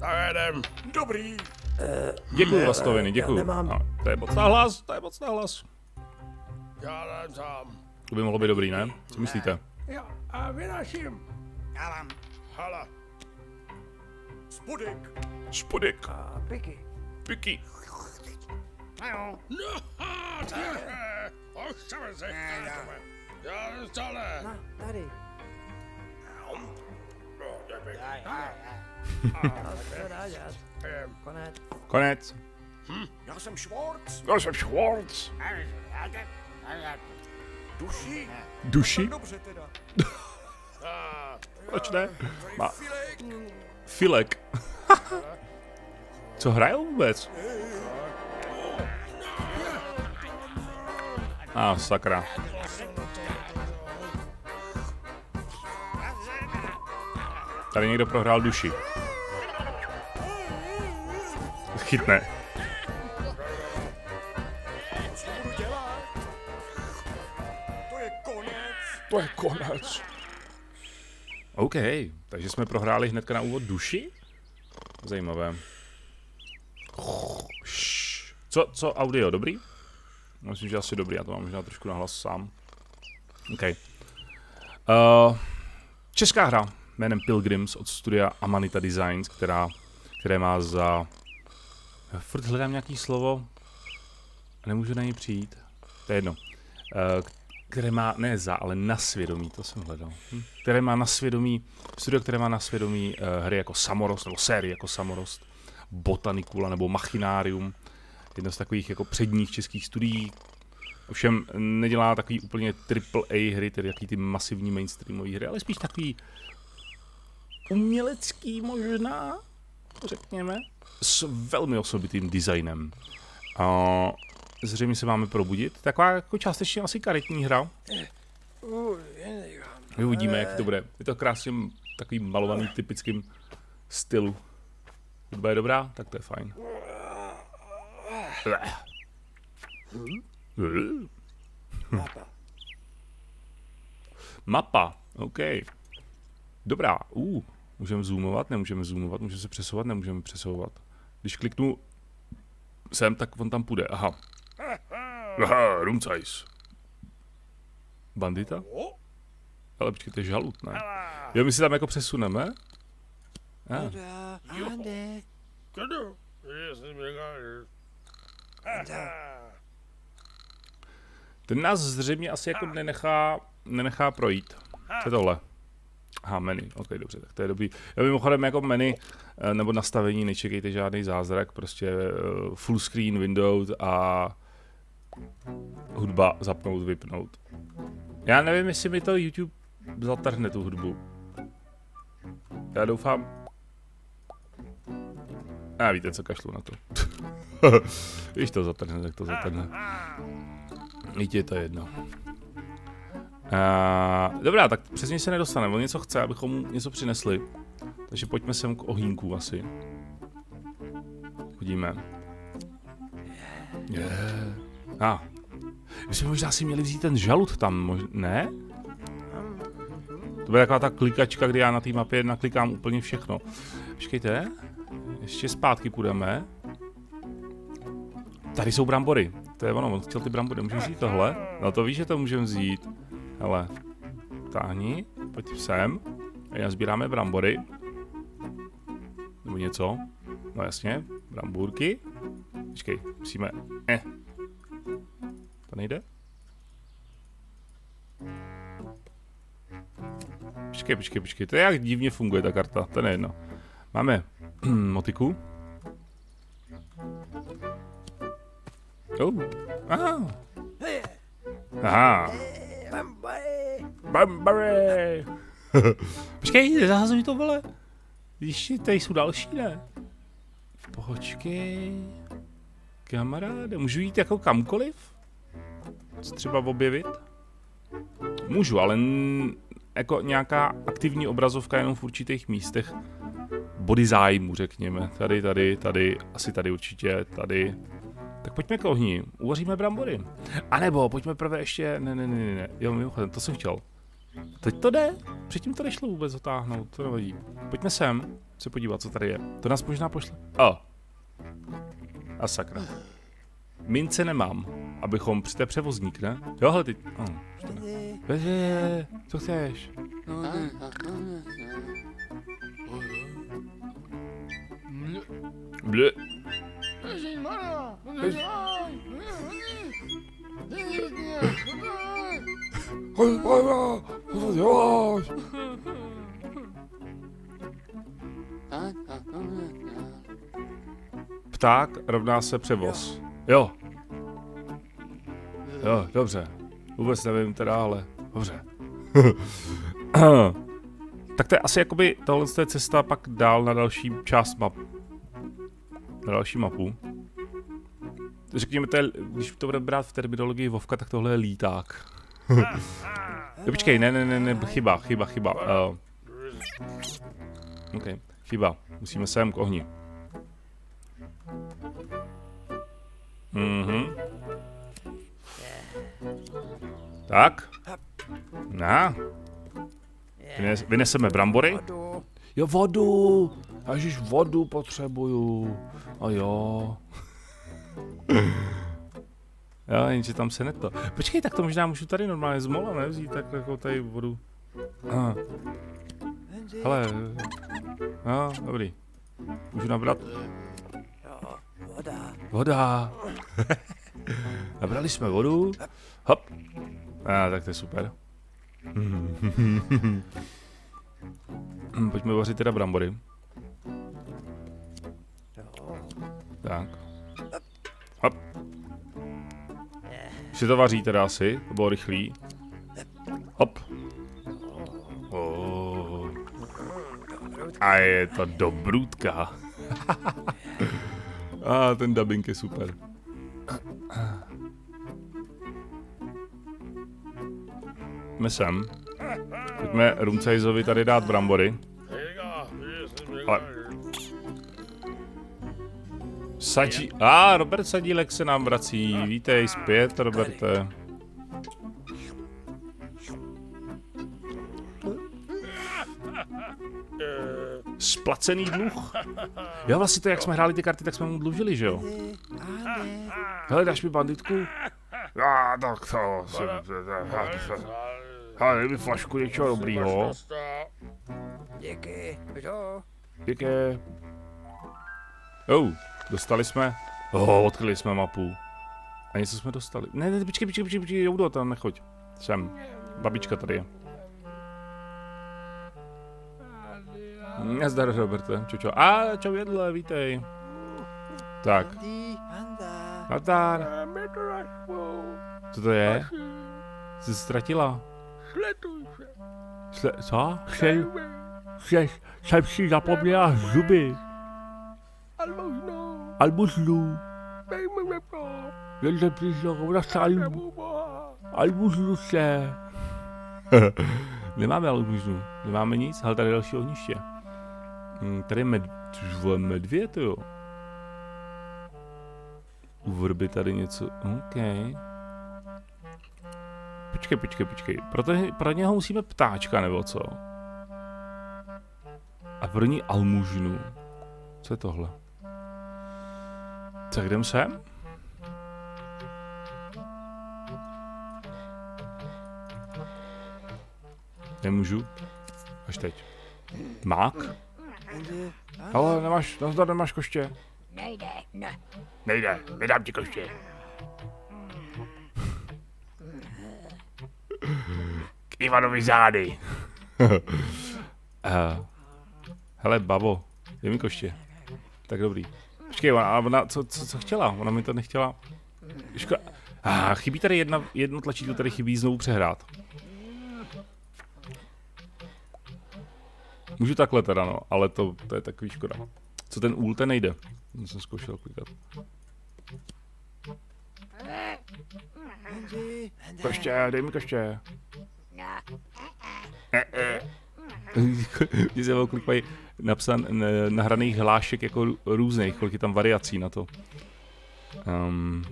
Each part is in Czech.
Tak jedem. Dobrý. Děkuju, Vlastoviny, děkuju. nemám. No, to je moc hlas, to je moc hlas. Já jdem sám. To by mohlo být dobrý, ne? Co myslíte? Jo, a vynáším. Já vám. Hala. Spodek. Spodek, A piky. piky. A jo. No. Ostave se. Já jdem stále. Na, tady. No, to Konec. Konec. Já jsem Schwartz. Já jsem Schwartz. Duši. Duši? Dobře teda. Proč ne? Má Filek. Co hrajou vůbec? A ah, sakra. Tady někdo prohrál duši. Chytne. To je konec. To je konec. OK, takže jsme prohráli hnedka na úvod duši? Zajímavé. Co, co audio, dobrý? Myslím, že asi dobrý, já to mám možná trošku na hlas sám. OK. Uh, česká hra jménem Pilgrims od studia Amanita Designs, která, které má za... Já furt hledám nějaký slovo a nemůžu na něj přijít. To je jedno. Uh, které má, ne za, ale na svědomí, to jsem hledal. Hm. Které má na svědomí, studio, které má na svědomí uh, hry jako Samorost, nebo série jako Samorost, Botanicula nebo Machinárium, jedno z takových jako předních českých studií. Ovšem nedělá takový úplně triple A hry, tedy jaký ty masivní mainstreamové hry, ale spíš takový umělecký možná, řekněme, s velmi osobitým designem. Uh, zřejmě se máme probudit. Taková jako částečně asi karetní hra. My uvidíme, jak to bude. Je to krásně takový malovaný typickým stylu. Hudba je dobrá, tak to je fajn. Mapa. Mapa, OK. Dobrá, uh, můžeme zoomovat, nemůžeme zoomovat, můžeme se přesouvat, nemůžeme přesouvat. Když kliknu sem, tak on tam půjde, aha. Aha, room size. Bandita? Ale počkej, to je žalud, ne? Jo, my si tam jako přesuneme? Říkal. Ten nás zřejmě asi jako nenechá, nenechá projít. Co je tohle? Aha, menu. Ok, dobře, tak to je dobrý. Já mimochodem jako menu eh, nebo nastavení, nečekejte žádný zázrak, prostě eh, full screen Windows a hudba zapnout, vypnout. Já nevím, jestli mi to YouTube zatrhne tu hudbu. Já doufám... A víte co, kašlu na to. Když to zatrhne, tak to zatrhne. Víte, je to jedno. Uh, dobrá, tak přesně se nedostaneme. On něco chce, abychom mu něco přinesli. Takže pojďme sem k ohýnku asi. Uvidíme. Yeah. A. Ah. My jsme možná si měli vzít ten žalud tam, mož... ne? To bude taková ta klikačka, kdy já na té mapě naklikám úplně všechno. Počkejte, ještě zpátky půjdeme. Tady jsou brambory. To je ono, on chtěl ty brambory. Můžeme vzít tohle? No to víš, že to můžeme vzít. Hele, táhni, pojď sem. A já sbíráme brambory. Nebo něco. No jasně, brambůrky. Počkej, musíme... Eh. To nejde? Počkej, počkej, počkej, to je jak divně funguje ta karta, to je nejedno. Máme motiku. Oh. Aha. Aha. Bambary. Počkej, nezahazuj to, vole. Ještě tady jsou další, ne? Počkej. Kamaráde, můžu jít jako kamkoliv? Co třeba objevit? Můžu, ale jako nějaká aktivní obrazovka jenom v určitých místech. Body zájmu, řekněme. Tady, tady, tady, asi tady určitě, tady. Tak pojďme k ohni, uvaříme brambory. A nebo pojďme prvé ještě, ne, ne, ne, ne, ne. jo, mimochodem, to jsem chtěl. Teď to jde, předtím to nešlo vůbec zatáhnout, to nevadí. Pojďme sem. se podívat, co tady je. To nás možná pošle. O. A sakra. Mince nemám, abychom při té převozník, ne? Jo, hele ty. Veže, co chceš? Ble. Pták rovná se převoz. Jo. Jo, dobře. Vůbec nevím teda, ale dobře. tak to je asi jakoby, tohle je cesta pak dál na další část map. Na další mapu. Řekněme, to je, když to bude brát v terminologii Vovka, tak tohle je líták. jo, počkej, ne, ne, ne, ne, chyba, chyba, chyba. Uh, OK, chyba. Musíme sem k ohni. Mhm. Tak. Na. Vynes, vyneseme brambory. Jo, vodu. Ježiš, vodu potřebuju. A jo. jo, jenže tam se neto. Počkej, tak to možná můžu tady normálně z mola, ne? Vzít tak jako tady vodu. Aha. Hele. Jo, dobrý. Můžu nabrat Jo, voda. Voda. Nabrali jsme vodu. Hop. A tak to je super. Pojďme vařit teda brambory. Tak. Si to vaří teda asi, to bylo rychlý. Hop. Oh. A je to dobrůdka. A ten dubbing je super. Pojďme sem. Pojďme Rumcajzovi tady dát brambory. Sadí... A, ah, Robert Sadílek se nám vrací. Vítej zpět, Roberte. Splacený dluh. Jo, vlastně to, jak jsme hráli ty karty, tak jsme mu dlužili, že jo? Hele, dáš mi banditku? Já, tak to... Ale mi flašku něčeho dobrýho. Díky. Jo. Díky. Oh, dostali jsme... Oh, odkryli jsme mapu. A něco jsme dostali. Ne, ne, počkej, počkej, počkej, počkej, Joudo, tam nechoď. Sem. Babička tady je. Nazdar, Roberte. Čau, čau. A, čau, jedle, vítej. Tak, nazdar. Co to je? Jsi se ztratila? Šle, co? Šel, šel, jsem si zapomněla zuby. Almuzlu. Jen přišlo, vracali. Almuzlu se. Nemáme almuzlu. Nemáme nic, ale tady je další ohniště. Hm, tady je med, medvěd, jo. U vrby tady něco, OK. Počkej, počkej, počkej. Pro, to, pro něho musíme ptáčka, nebo co? A pro ní almužnu. Co je tohle? Tak jdem sem? Nemůžu. Až teď. Mák? Ale nemáš, nazdar nemáš koště. Nejde, ne. Nejde, nedám ti koště. K Ivanovi zády. uh, hele, babo, je mi koště. Tak dobrý. Počkej, ona, ona co, co, co chtěla? Ona mi to nechtěla. Škoda. Ah, chybí tady jedna, jedno tlačítko, tady chybí znovu přehrát. Můžu takhle teda, no, ale to, to je takový škoda. Co ten úl, ten nejde. Já jsem zkoušel klikat. Koště, dej mi koště. Mně se kolik mají napsan, nahraných hlášek jako rů- různých, kolik je tam variací na to. Um,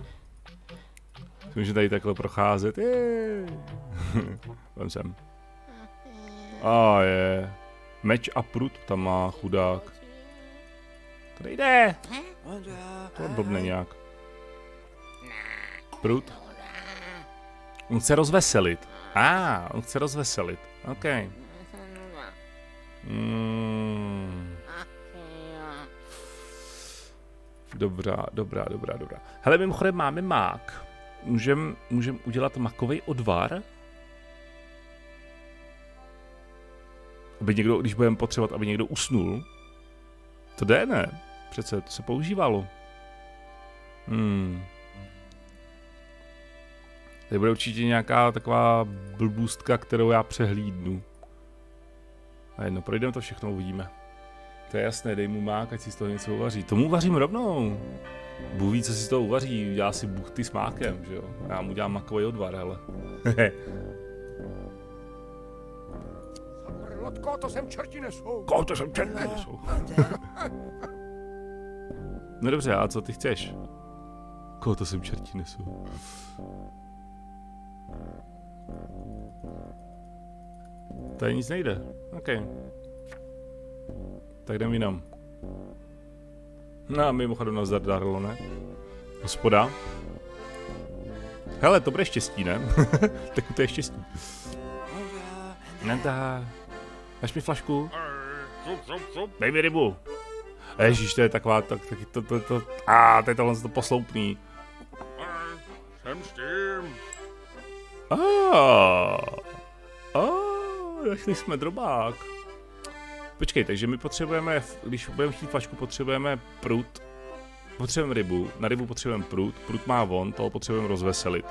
můžu tady takhle procházet. Vem sem. A je. Meč a prut tam má chudák. To nejde. To blbne nějak. Prut. On chce rozveselit. A, ah, on chce rozveselit. OK. Mm. Dobrá, dobrá, dobrá, dobrá. Hele, mimochodem máme mák. Můžem, můžem udělat makový odvar? Aby někdo, když budeme potřebovat, aby někdo usnul. To jde, ne? Přece to se používalo. Hmm. Tady bude určitě nějaká taková blbůstka, kterou já přehlídnu. A jedno, projdeme to všechno, uvidíme. To je jasné, dej mu mák, ať si z toho něco uvaří. Tomu uvařím rovnou. Bůh ví, co si z toho uvaří, dělá si buchty s mákem, že jo. Já mu dělám makový odvar, hele. Lotko, to sem čerti nesou. Koho to jsem černý jsou? No dobře, a co ty chceš? Koho to sem čerti nesou? Tady nic nejde. OK. Tak jdem jinam. No a mimochodem nás zadarlo, ne? Hospoda. Hele, to bude štěstí, ne? tak to je štěstí. Nenda. Máš mi flašku? Dej mi rybu. Ježíš, to je taková, tak, taky to, to, to, a to je tohle to posloupný. Jsem s tím. A, a, našli jsme drobák. Počkej, takže my potřebujeme, když budeme chtít flašku, potřebujeme prut, potřebujeme rybu, na rybu potřebujeme prut, prut má von, toho potřebujeme rozveselit.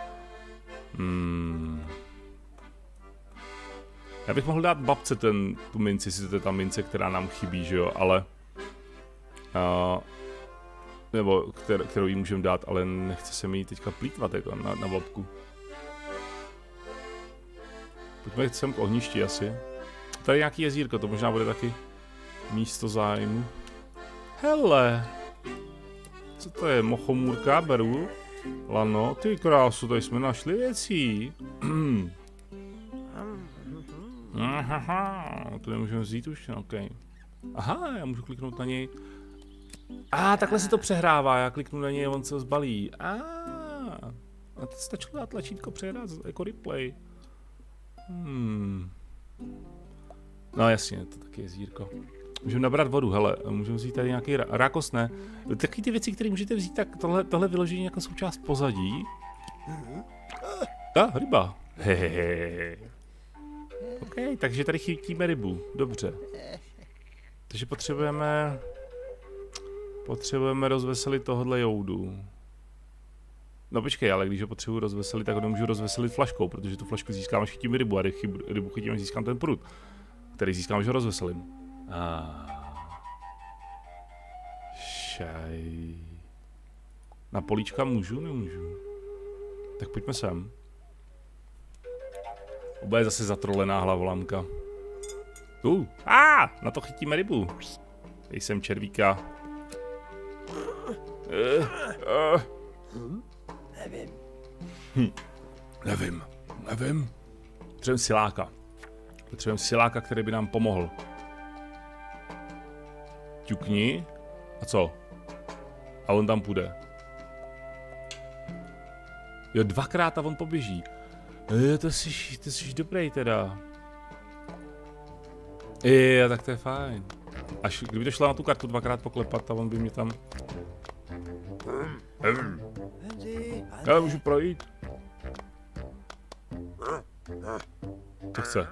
Hmm. Já bych mohl dát babce ten, tu minci, si to je ta mince, která nám chybí, že jo, ale... Uh, nebo kter, kterou jí můžeme dát, ale nechce se mi teďka plítvat jako na, na babku. Pojďme sem k ohništi asi. Tady nějaký jezírko, to možná bude taky místo zájmu. Hele! Co to je? Mochomůrka? Beru? Lano, ty krásu, tady jsme našli věcí. Aha, to nemůžeme vzít už, ok. Aha, já můžu kliknout na něj. A ah, takhle se to přehrává, já kliknu na něj a on se zbalí. A, ah, a teď stačilo dát tlačítko přehrát jako replay. Hmm. No jasně, to taky je zírko. Můžeme nabrat vodu, hele, můžeme vzít tady nějaký ra- rákos, ne? Taky ty věci, které můžete vzít, tak tohle, tohle vyložení jako součást pozadí. A, ah, ryba. Hehehe. OK, takže tady chytíme rybu, dobře. Takže potřebujeme... Potřebujeme rozveselit tohle joudu. No počkej, ale když ho potřebuji rozveselit, tak ho nemůžu rozveselit flaškou, protože tu flašku získám, až chytím rybu a rybu chytím, až získám ten prut, který získám, až ho rozveselím. Ah. Šaj. Na políčka můžu, nemůžu. Tak pojďme sem. Oba je zase zatrolená hlavolamka. Uh, a, ah, na to chytíme rybu. Dej sem červíka. Uh, uh. Nevím. Nevím, nevím. Potřebujeme siláka. Potřebujeme siláka, který by nám pomohl. Ťukni. A co? A on tam půjde. Jo, dvakrát a on poběží. Jo, to jsi, to jsi dobrý teda. Jo, tak to je fajn. Až kdyby to šlo na tu kartu dvakrát poklepat a on by mě tam... Já můžu projít. Co chce?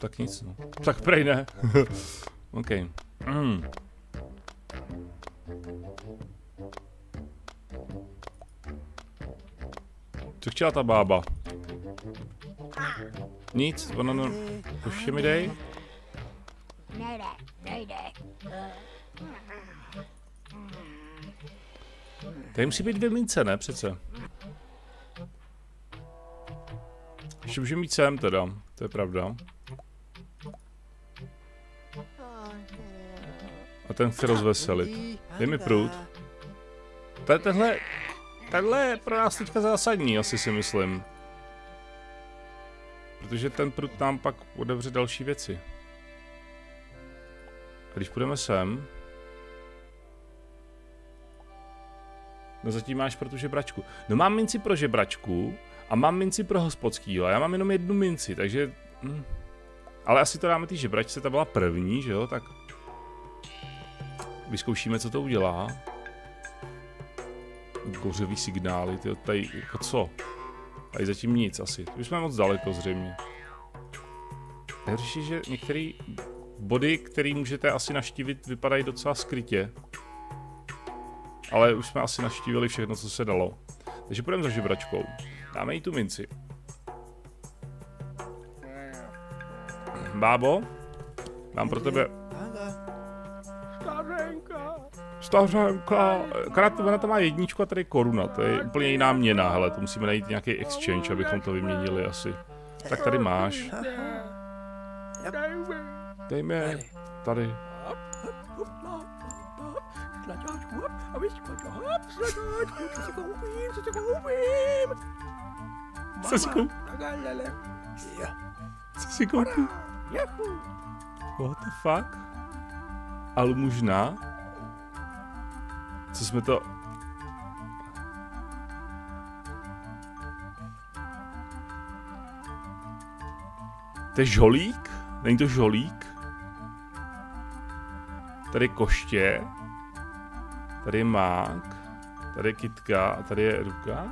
Tak nic, no. Tak prej ne. OK. Mm. Co chtěla ta bába? Nic, ona no, už mi dej. Nejde, nejde. Tady musí být dvě mince, ne přece? Ještě můžeme mít sem teda, to je pravda. Ten chce rozveselit. Dej mi prut. Te- Tenhle, tenhle je pro nás teďka zásadní, asi si myslím. Protože ten prut nám pak otevře další věci. Když půjdeme sem... No zatím máš pro tu žebračku. No mám minci pro žebračku a mám minci pro hospodskýho. Já mám jenom jednu minci, takže... Hm. Ale asi to dáme té žebračce, ta byla první, že jo? Tak vyzkoušíme, co to udělá. Gořový signály, ty tady, jako co? Tady zatím nic asi. Už jsme moc daleko zřejmě. Nejhorší, že některé body, které můžete asi naštívit, vypadají docela skrytě. Ale už jsme asi naštívili všechno, co se dalo. Takže půjdeme za žebračkou. Dáme jí tu minci. Bábo, mám pro tebe Stařenka. Akorát ona tam má jedničku a tady koruna, to je úplně jiná měna, hele, to musíme najít nějaký exchange, abychom to vyměnili asi. Tak tady máš. Dej mi. Tady. Co si koupím, co si koupím. What the fuck? Almužna? Co jsme to... To je žolík? Není to žolík? Tady koště. Tady je mák. Tady je kitka a tady je ruka.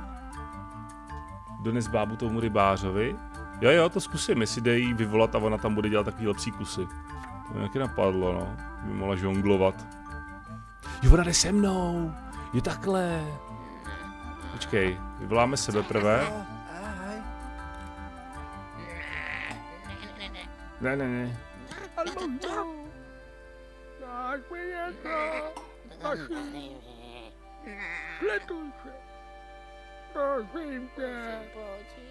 Dones bábu tomu rybářovi. Jo, jo, to zkusím, jestli jde jí vyvolat a ona tam bude dělat takový lepší kusy. To mě taky napadlo, no. By mohla žonglovat. Jo, ona jde se mnou. Je takhle. Počkej, vyvoláme sebe prvé. Ne, ne, ne. Prosím. Sletuj se. Prosím tě.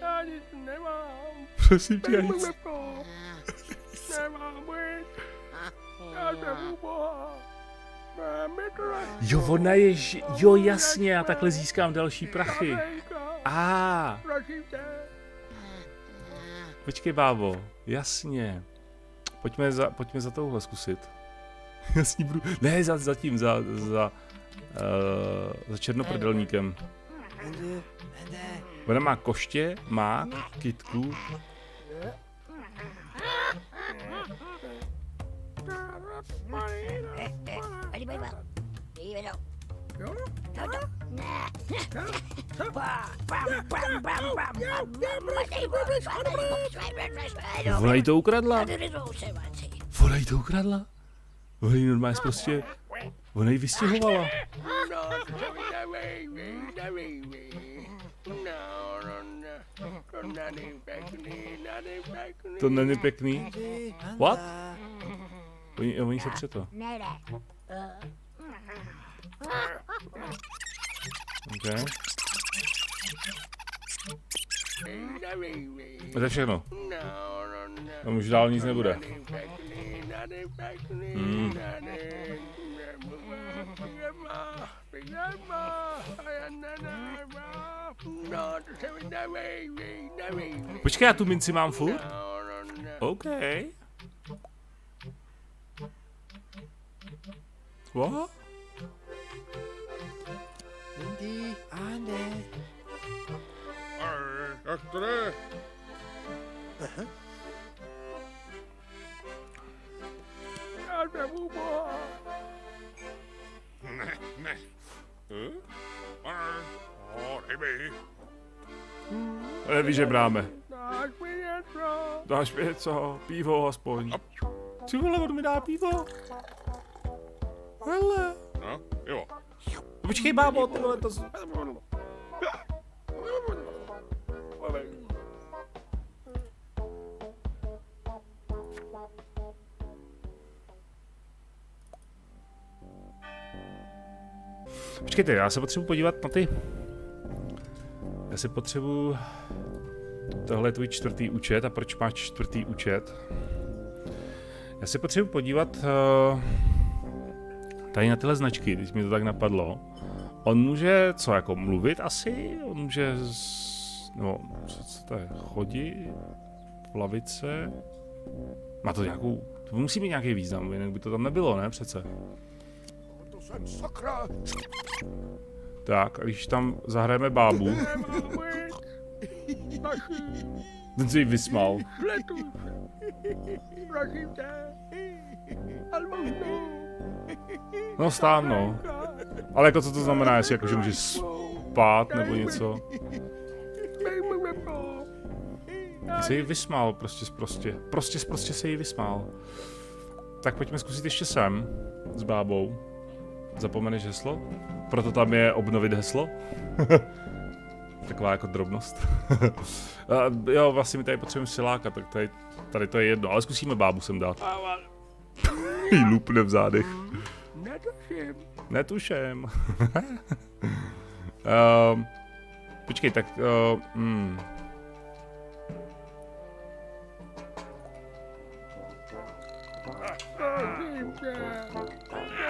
Já nic nemám. Prosím tě, já nic. Nemám nic. Já jsem u Boha. Jo, ona je, ž... jo, jasně, já takhle získám další prachy. A, tě. počkej, bábo, jasně. Pojďme za, pojďme za touhle zkusit. Ní budu, ne, za, za tím, za, za, uh, za černoprdelníkem. Ona má koště, má kitku, Pojď, pojď, pojď. Dívej to. Jo? Ne. Pam. Dej, ona jí to ukradla. Ona jí to ukradla. Ona jí normálně prostě, ona jí vystěhovala. No, to. No, no, no. To není pěkný. To. What? Oni, oni se přeto. Nejde. Okay. To je všechno. No, no, no. Tam už dál nic nebude. Hmm. Počkej, já tu minci mám furt? OK. What? To jde? Já jsem u Boha. Ne, ne. Hm? O, dej mi. Nevíš, že bráme. Dáš mi něco. Dáš mi něco, pivo aspoň. Ty vole, on mi dá pivo. Hele. No, jo. Počkej, bábo, ty vole, to... Počkejte, já se potřebuji podívat na ty... Já se potřebuji... Tohle je tvůj čtvrtý účet a proč máš čtvrtý účet? Já se potřebuji podívat uh, tady na tyhle značky, když mi to tak napadlo. On může, co jako mluvit asi? On může, no, co, to je, chodit lavice? Má to nějakou To musí mít nějaký význam, jinak by to tam nebylo, ne přece. To jsem sakra. Tak, když tam zahrajeme bábu, ten se jí vysmál. Prosím tě. No stám, no. Ale jako co to znamená, jestli jako, že můžeš spát nebo něco. Se jí vysmál, prostě prostě. Prostě prostě se jí vysmál. Tak pojďme zkusit ještě sem, s bábou. Zapomeneš heslo? Proto tam je obnovit heslo. Taková jako drobnost. A jo, vlastně my tady potřebujeme siláka, tak tady, tady to je jedno, ale zkusíme bábu sem dát. Jí lupne v zádech. Netuším. Netuším. um, počkej, tak... Uh, hmm.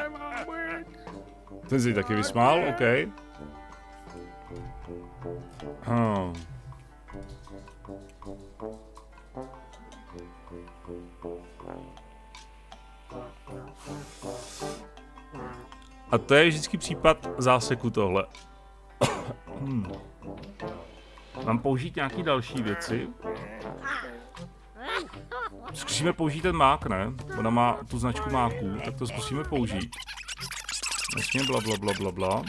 Nemám nic. Ten si taky vysmál, OK. Hmm. A to je vždycky případ záseku tohle. Hmm. Mám použít nějaký další věci? Zkusíme použít ten mák, ne? Ona má tu značku máků, tak to zkusíme použít. Jasně, bla bla bla bla bla.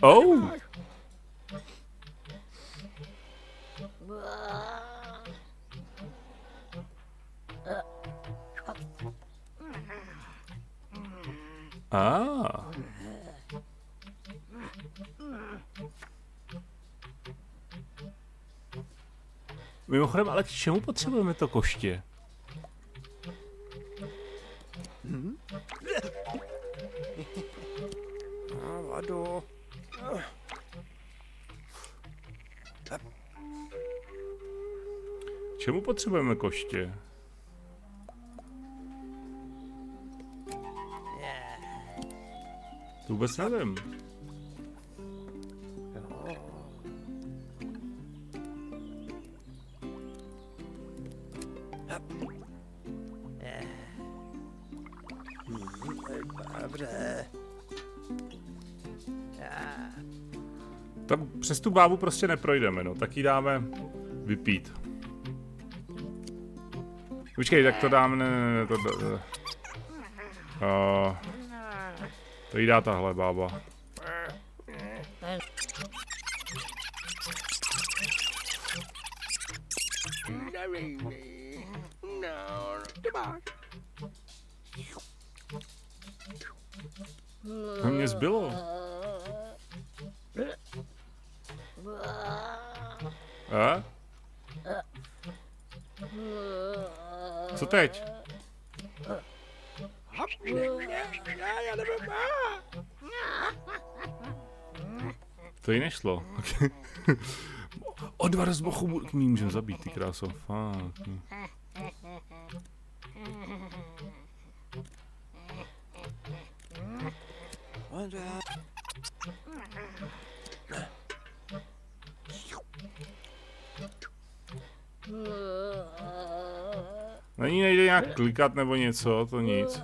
Oh! Ah. Mimochodem, ale k čemu potřebujeme to koště? Hovado. K čemu potřebujeme koště? To vůbec nevím. Tam přes tu bábu prostě neprojdeme, no. Tak jí dáme vypít. Počkej, tak to dáme, ne, ne, ne, to. Uh, to jí dá tahle bába. To jí nešlo. o dva rozbochu my můžeme zabít, ty kráso. Fakt. Na ní nejde nějak klikat nebo něco, to nic.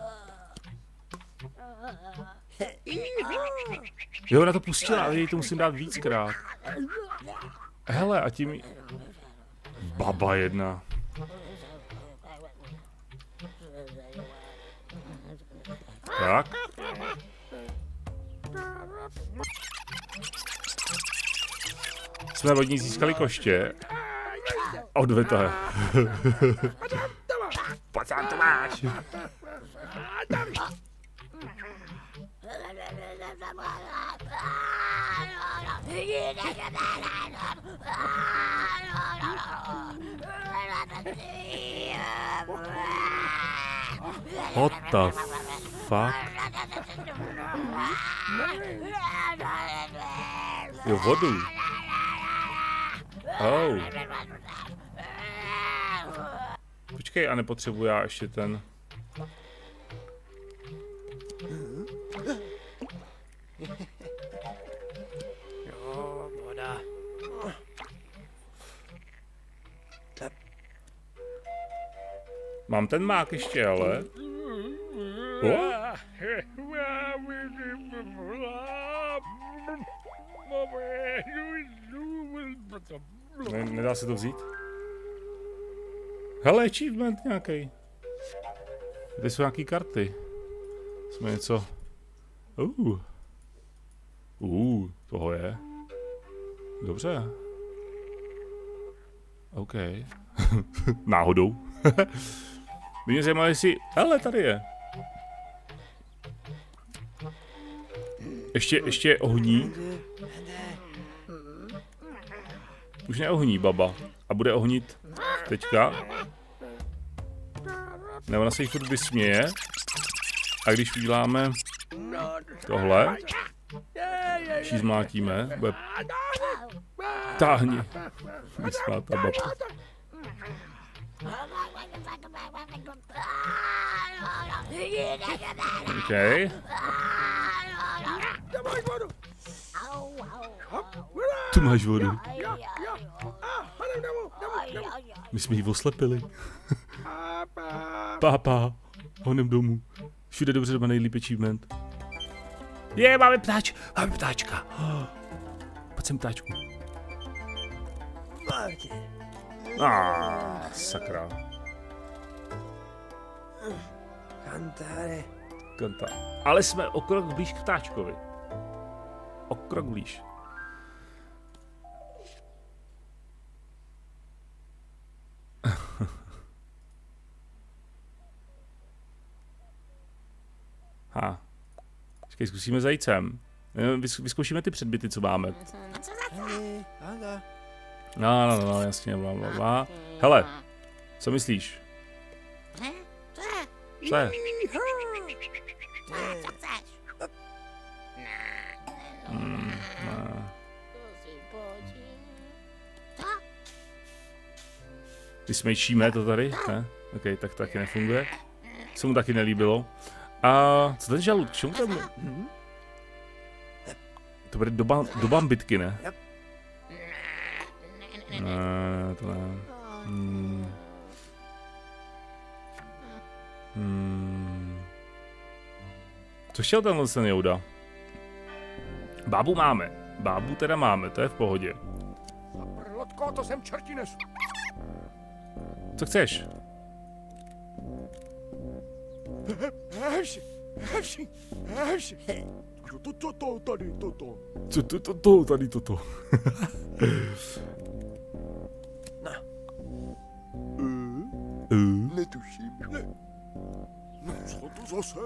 Jo, na to pustila, ale jej to musím dát víckrát. Hele, a tím... Baba jedna. Tak. Jsme od ní získali koště. Odveta. Pojď to máš. What the fuck? Jo, vodu. Oh. Počkej, a nepotřebuji já ještě ten... Jo, voda. Mám ten mák ještě, ale... O? Ne, nedá se to vzít? Hele, achievement nějaký. Tady jsou nějaký karty. Jsme něco... Uh. Uh, toho je. Dobře. OK. Náhodou. Mě zajímalo, jestli... Hele, tady je. Ještě, ještě ohní. Už neohní baba. A bude ohnit teďka. Ne, ona se jí furt vysměje. A když uděláme tohle, když ji zmlátíme, bude... Táhni. OK. Tu máš vodu. My jsme ji oslepili. Pápa, honem domů. Všude dobře doma nejlíp achievement. Je, máme ptáč, máme ptáčka. Pojď sem ptáčku. Ah, sakra. Kantáre. Kanta. Ale jsme o krok blíž k ptáčkovi. O krok blíž. ha. Počkej, zkusíme zajít sem. Eh, Vyzkoušíme ty předbyty, co máme. Aga. No, no, no, jasně, bla, bla, bla. Hele, co myslíš? Co je? Vysmejčíme to tady? Ne? OK, tak taky nefunguje. Se mu taky nelíbilo. A co ten žalud? Čemu to je? To bude doba, doba bitky, ne? Ne, to ne. Hmm. Hmm. Co chtěl tenhle ten Jouda? Bábu máme. Bábu teda máme, to je v pohodě. Lotko, to jsem čertines. Co chceš? To, to, to, tady, toto. Co to, to, to, tady toto? Uh, Netuším. Ne. No, co to zase?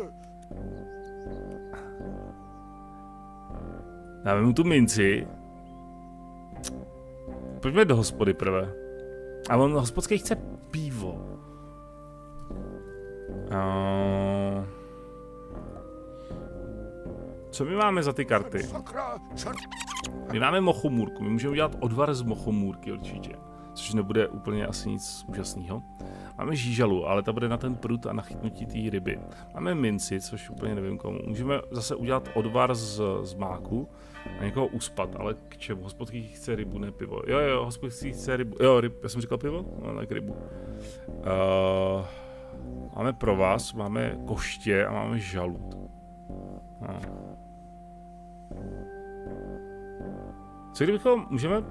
Dáme mu tu minci. Pojďme do hospody prvé. A on hospodský chce pivo. Uh, co my máme za ty karty? My máme mochomůrku, my můžeme udělat odvar z mochomůrky určitě. Což nebude úplně asi nic úžasného. Máme žížalu, ale ta bude na ten prut a na chytnutí té ryby. Máme minci, což úplně nevím komu. Můžeme zase udělat odvar z, z máku a někoho uspat, ale k čemu? Hospodský chce rybu, ne pivo. Jo, jo, hospodský chce rybu. Jo, ryb, já jsem říkal pivo? No, tak rybu. Uh, máme pro vás, máme koště a máme žalud. No. Co kdybychom, můžeme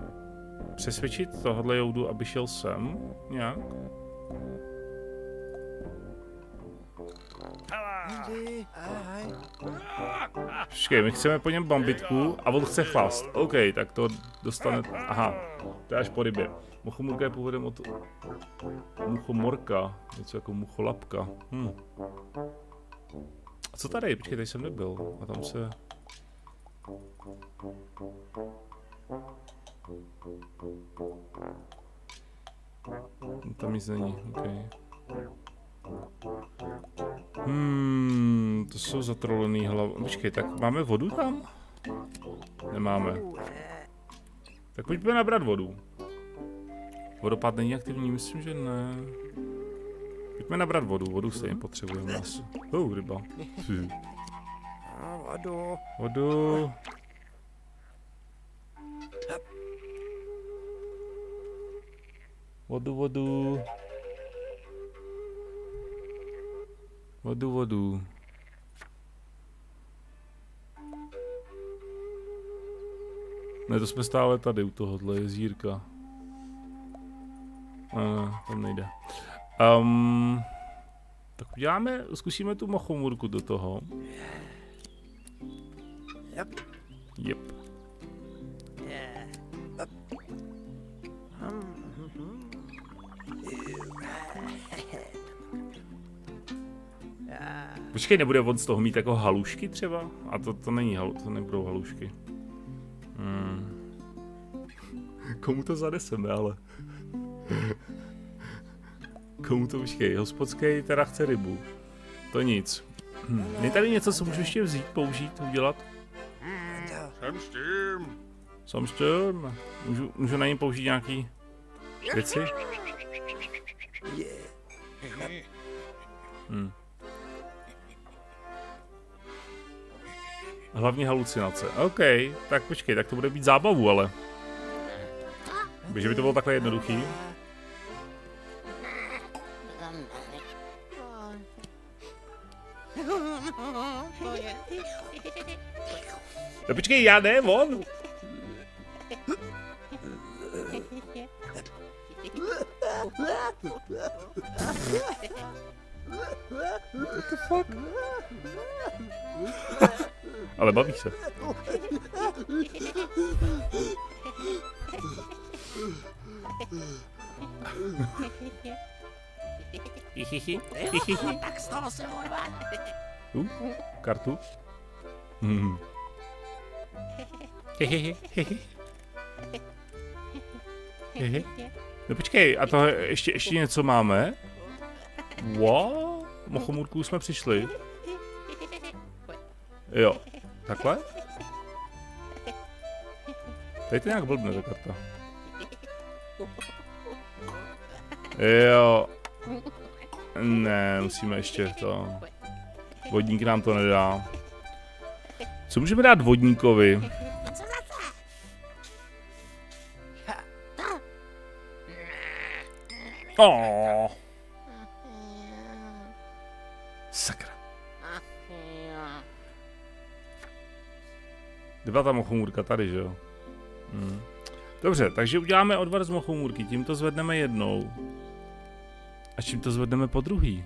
přesvědčit tohle joudu, aby šel sem nějak? Počkej, my chceme po něm bambitku a on chce chlast. OK, tak to dostane, aha, to je až po rybě. Muchomurka je původem od muchomorka, něco jako mucholapka. Hm. A co tady? Počkej, tady jsem nebyl. A tam se... Tam nic není, OK. Hmm, to jsou zatrolený hlavy. Počkej, tak máme vodu tam? Nemáme. Tak pojďme nabrat vodu. Vodopád není aktivní, myslím, že ne. Pojďme nabrat vodu, vodu stejně potřebujeme asi. Oh, ryba. Vodu. Vodu. Vodu, vodu. Vodu, vodu. Ne, to jsme stále tady u tohohle jezírka. Ne, tam nejde. Um, tak uděláme, zkusíme tu mochomůrku do toho. Yep. Yep. Počkej, nebude on z toho mít jako halušky třeba? A to, to není halu, to nebudou halušky. Hmm. Komu to zaneseme, ale? Komu to počkej, hospodský teda chce rybu. To nic. Hm. Je tady něco, co můžu ještě vzít, použít, udělat? Jsem s tím. Jsem s tím. Můžu, můžu na něm použít nějaký věci? Hlavní halucinace. OK, tak počkej, tak to bude být zábavu, ale. Že by to bylo takhle jednoduchý. No počkej, já ne, on. What the fuck? Ale baví se. Tak z toho se. Tu, kartu. Hmm. No počkej, a to ještě, ještě něco máme? What? Mochomůrku jsme přišli. Jo, takhle? Tady to nějak blbne, ta karta. Jo. Ne, musíme ještě to. Vodník nám to nedá. Co můžeme dát vodníkovi? Oh, Kde byla ta mochomůrka? Tady, že jo? Hm. Dobře, takže uděláme odvar z mochomůrky. Tím to zvedneme jednou. A čím to zvedneme po druhý?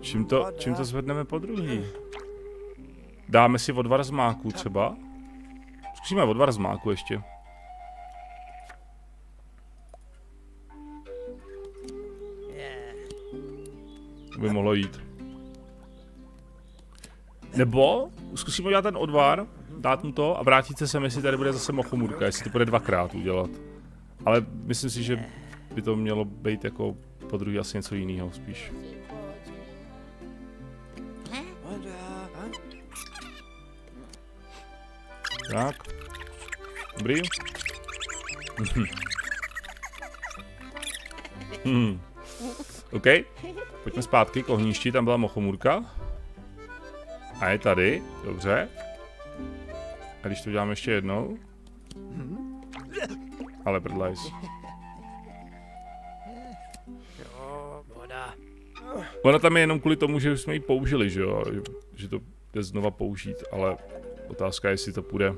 Čím to, čím to zvedneme po druhý? Dáme si odvar z máku třeba? Zkusíme odvar z máku ještě. By mohlo jít. Nebo zkusíme udělat ten odvar, dát mu to a vrátit se sem, jestli tady bude zase mochomůrka, jestli to bude dvakrát udělat. Ale myslím si, že by to mělo být jako po druhý asi něco jiného spíš. Tak. Dobrý. Hmm. OK. Pojďme zpátky k ohništi, tam byla mochomůrka. A je tady, dobře. A když to uděláme ještě jednou. Ale prdlajs. Ona tam je jenom kvůli tomu, že jsme ji použili, že jo? Že to jde znova použít, ale otázka je, jestli to půjde.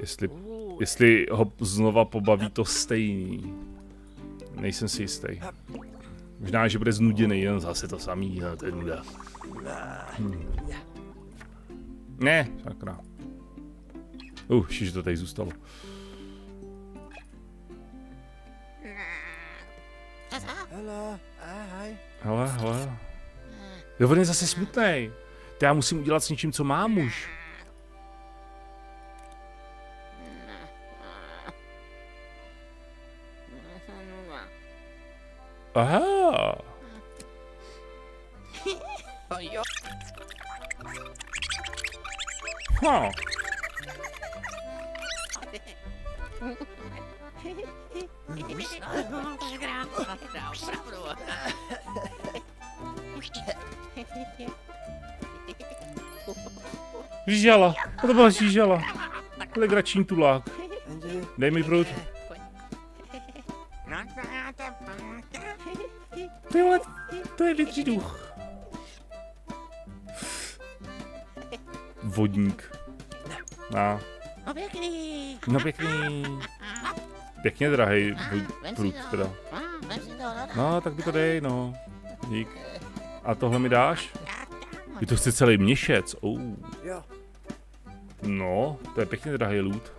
Jestli, jestli ho znova pobaví to stejný. Nejsem si jistý. Možná, že bude znuděný, jen zase to samý, no, to je nuda. Hmm. Ne, sakra. Uh, že to tady zůstalo. Ahoj. Hele, hele. Jo, on je zase smutný. To já musím udělat s něčím, co mám už. Aha. Jo, Huh. opravdu. Žížala. To byla žížala. Tak Legrační tulák. Andy. Dej mi prut. Je větší duch. Vodník. No, No pěkný. no pěkný. Pěkně drahej si prut to. teda. No, tak mi to dej, no. Dík. A tohle mi dáš? Vy to chce celý měšec. Oh. No, to je pěkně drahý loot.